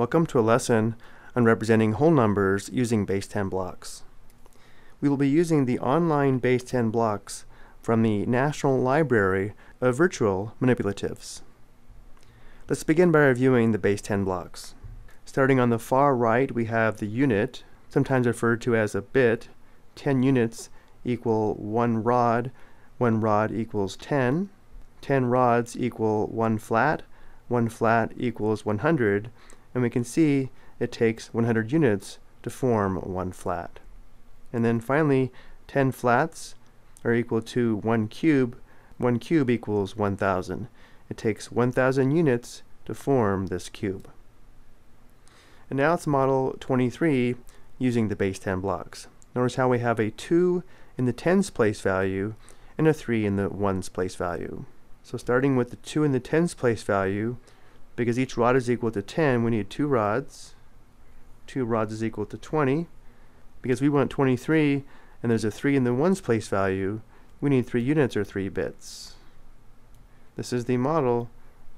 Welcome to a lesson on representing whole numbers using base 10 blocks. We will be using the online base 10 blocks from the National Library of Virtual Manipulatives. Let's begin by reviewing the base 10 blocks. Starting on the far right, we have the unit, sometimes referred to as a bit. 10 units equal 1 rod, 1 rod equals 10. 10 rods equal 1 flat, 1 flat equals 100, and we can see it takes 100 units to form one flat. And then finally, 10 flats are equal to 1 cube. 1 cube equals 1,000. It takes 1,000 units to form this cube. And now let's model 23 using the base 10 blocks. Notice how we have a 2 in the tens place value and a 3 in the ones place value. So starting with the 2 in the tens place value, because each rod is equal to 10, we need two rods. Two rods is equal to 20. Because we want 23, and there's a 3 in the ones place value, we need 3 units or 3 bits. This is the model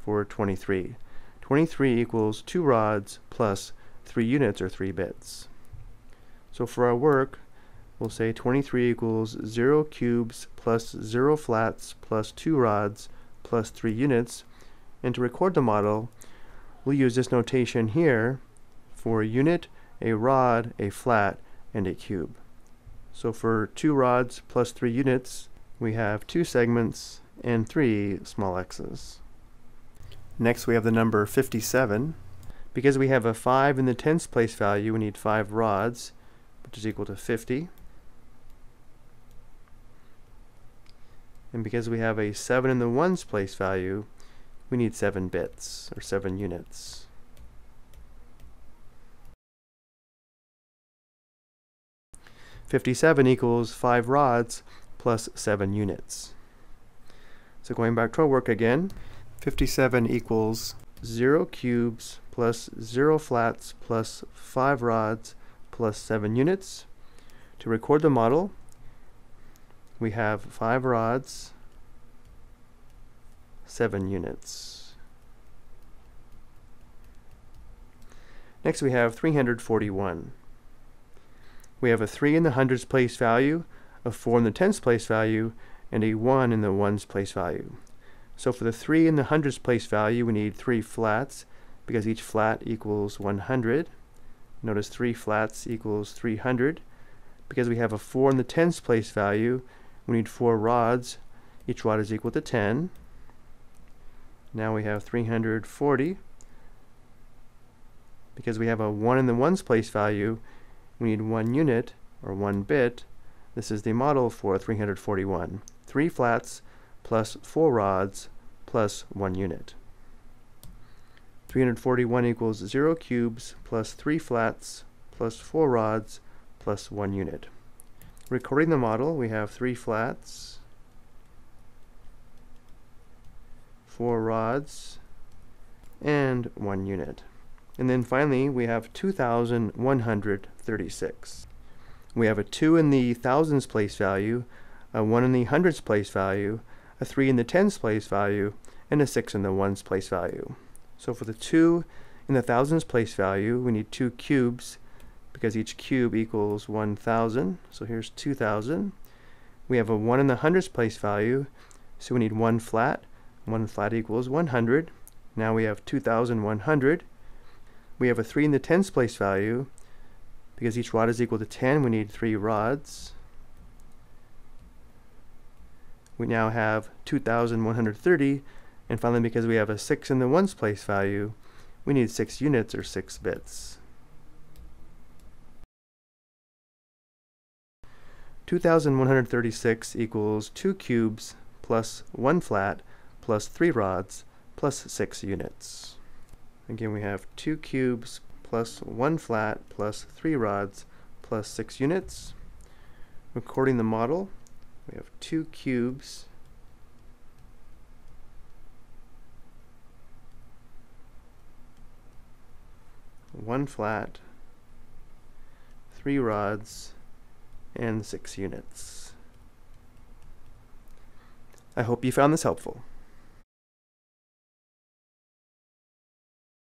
for 23. 23 equals 2 rods plus 3 units or 3 bits. So for our work, we'll say 23 equals 0 cubes plus 0 flats plus 2 rods plus 3 units and to record the model, we'll use this notation here for a unit, a rod, a flat, and a cube. So for two rods plus three units, we have two segments and three small x's. Next we have the number 57. Because we have a 5 in the tens place value, we need 5 rods, which is equal to 50. And because we have a 7 in the ones place value, we need 7 bits, or 7 units. Fifty-seven equals 5 rods plus 7 units. So going back to our work again, 57 equals 0 cubes plus 0 flats plus 5 rods plus 7 units. To record the model, we have 5 rods 7 units. Next we have 341. We have a 3 in the hundreds place value, a 4 in the tens place value, and a 1 in the ones place value. So for the 3 in the hundreds place value, we need 3 flats, because each flat equals 100. Notice 3 flats equals 300. Because we have a 4 in the tens place value, we need 4 rods. Each rod is equal to 10. Now we have 340. Because we have a 1 in the ones place value, we need 1 unit, or 1 bit. This is the model for 341. 3 flats plus 4 rods plus 1 unit. 341 equals 0 cubes plus 3 flats plus 4 rods plus 1 unit. Recording the model, we have 3 flats, four rods, and one unit. And then finally, we have 2,136. We have a 2 in the thousands place value, a 1 in the hundreds place value, a 3 in the tens place value, and a 6 in the ones place value. So for the 2 in the thousands place value, we need 2 cubes because each cube equals 1,000. So here's 2,000. We have a 1 in the hundreds place value, so we need 1 flat. 1 flat equals 100. Now we have 2,100. We have a 3 in the tens place value. Because each rod is equal to 10, we need 3 rods. We now have 2,130. And finally, because we have a 6 in the ones place value, we need 6 units or 6 bits. 2,136 equals 2 cubes plus 1 flat plus 3 rods plus 6 units. Again, we have 2 cubes plus 1 flat plus 3 rods plus 6 units. Recording the model, we have 2 cubes one flat, three rods, and six units. I hope you found this helpful.